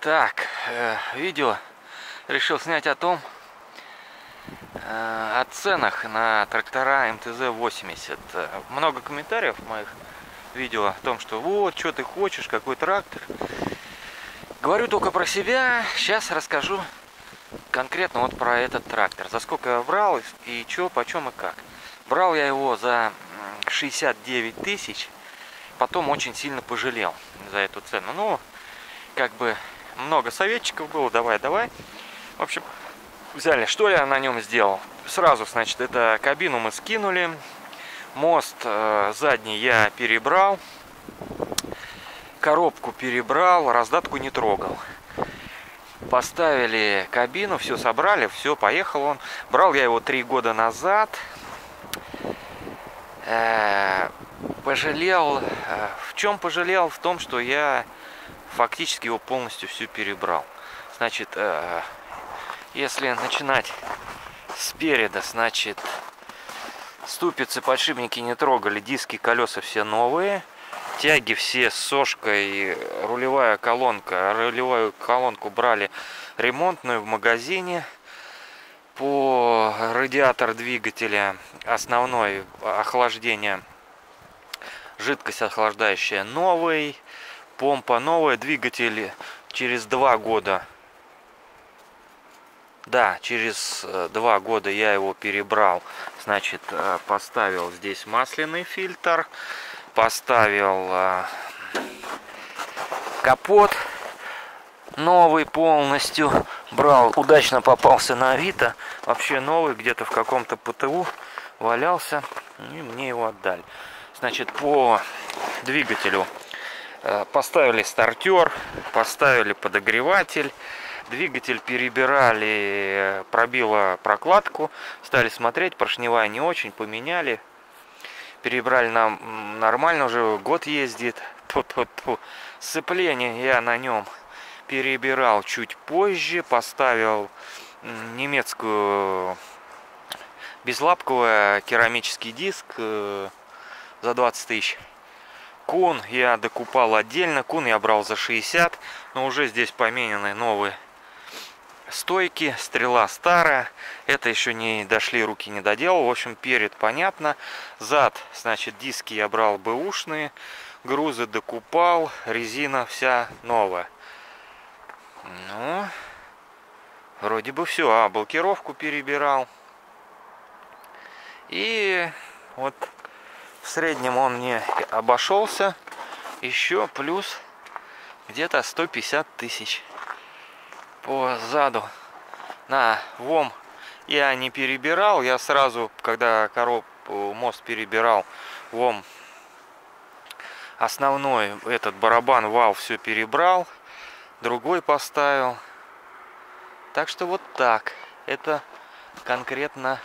Так, э, видео решил снять о том, э, о ценах на трактора МТЗ-80. Много комментариев в моих видео о том, что вот, что ты хочешь, какой трактор. Говорю только про себя, сейчас расскажу конкретно вот про этот трактор. За сколько я брал и что, почем и как. Брал я его за 69 тысяч, потом очень сильно пожалел за эту цену. Ну, как бы много советчиков было, давай, давай. В общем, взяли, что я на нем сделал. Сразу, значит, это кабину мы скинули, мост э, задний я перебрал, коробку перебрал, раздатку не трогал. Поставили кабину, все собрали, все, поехал он. Брал я его три года назад. Э, пожалел. Э, в чем пожалел? В том, что я фактически его полностью всю перебрал. Значит, э, если начинать спереда, значит, ступицы, подшипники не трогали, диски, колеса все новые, тяги все с сошкой, рулевая колонка, рулевую колонку брали ремонтную в магазине, по радиатор двигателя основной охлаждение жидкость охлаждающая новый помпа новая, двигатель через два года. Да, через э, два года я его перебрал. Значит, э, поставил здесь масляный фильтр, поставил э, капот новый полностью. Брал, удачно попался на Авито. Вообще новый, где-то в каком-то ПТУ валялся. И мне его отдали. Значит, по двигателю поставили стартер, поставили подогреватель, двигатель перебирали, пробила прокладку, стали смотреть, поршневая не очень, поменяли, перебрали нам нормально, уже год ездит, Ту -ту -ту. сцепление я на нем перебирал чуть позже, поставил немецкую безлапковый керамический диск э, за 20 тысяч Кун я докупал отдельно. Кун я брал за 60. Но уже здесь поменены новые стойки. Стрела старая. Это еще не дошли, руки не доделал. В общем, перед понятно. Зад, значит, диски я брал бэушные. Грузы докупал. Резина вся новая. Ну, вроде бы все. А, блокировку перебирал. И вот среднем он мне обошелся еще плюс где-то 150 тысяч по заду. На ВОМ я не перебирал, я сразу, когда короб мост перебирал, ВОМ основной этот барабан вал все перебрал, другой поставил. Так что вот так. Это конкретно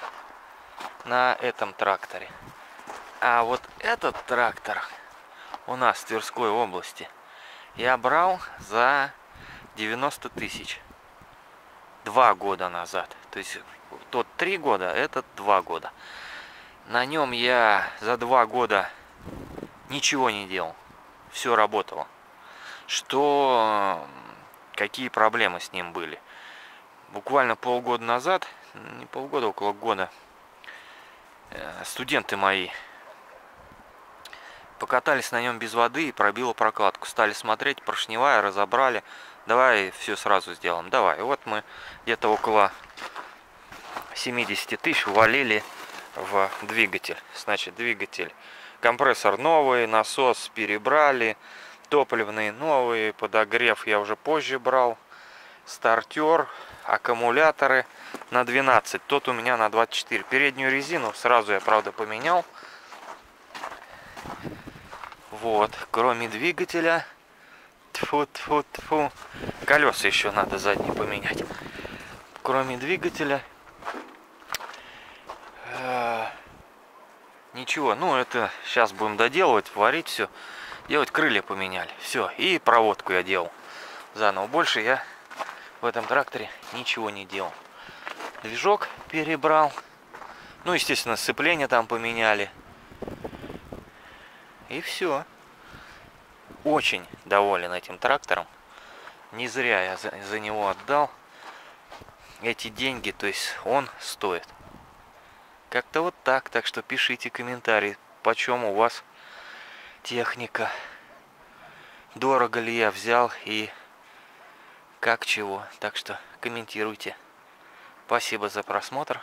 на этом тракторе. А вот этот трактор у нас в Тверской области я брал за 90 тысяч. Два года назад. То есть тот три года, этот два года. На нем я за два года ничего не делал. Все работало. Что, какие проблемы с ним были. Буквально полгода назад, не полгода, около года, э, студенты мои Покатались на нем без воды и пробило прокладку. Стали смотреть, поршневая, разобрали. Давай все сразу сделаем. Давай. И вот мы где-то около 70 тысяч ввалили в двигатель. Значит, двигатель. Компрессор новый, насос перебрали. Топливные новые, подогрев я уже позже брал. Стартер, аккумуляторы на 12. Тот у меня на 24. Переднюю резину сразу я, правда, поменял. Вот, кроме двигателя, тфу тфу тфу колеса еще надо задние поменять. Кроме двигателя, э, ничего, ну это сейчас будем доделывать, варить все, делать крылья поменяли, все, и проводку я делал заново. Больше я в этом тракторе ничего не делал. Движок перебрал, ну естественно сцепление там поменяли. И все. Очень доволен этим трактором. Не зря я за, за него отдал эти деньги, то есть он стоит. Как-то вот так, так что пишите комментарии, почем у вас техника, дорого ли я взял и как чего. Так что комментируйте. Спасибо за просмотр.